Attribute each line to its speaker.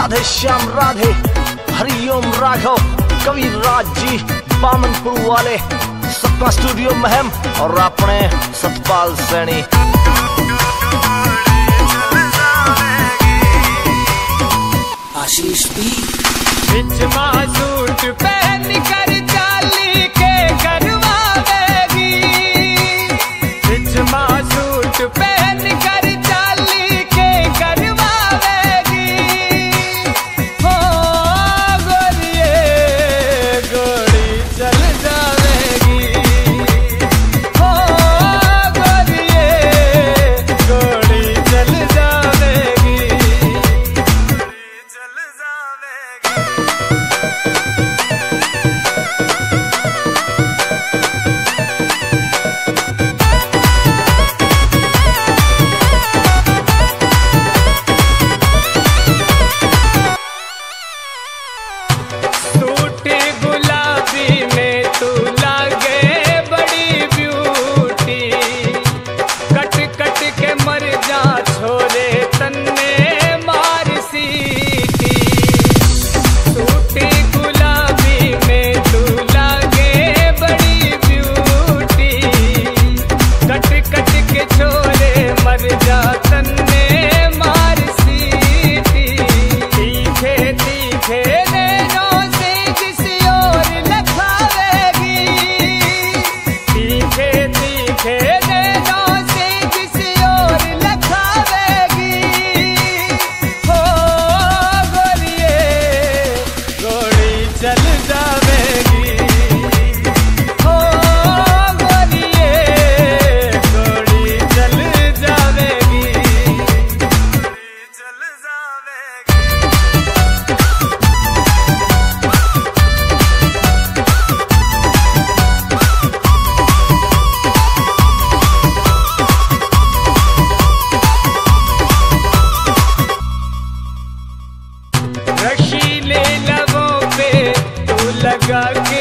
Speaker 1: राधे श्याम राधे। हरिओम राघव। कबीर राज जी बामनपुर वाले सपना स्टूडियो महम और अपने सतपाल सैनी।
Speaker 2: आशीष
Speaker 3: भी रशीले लगों पे तू लगा के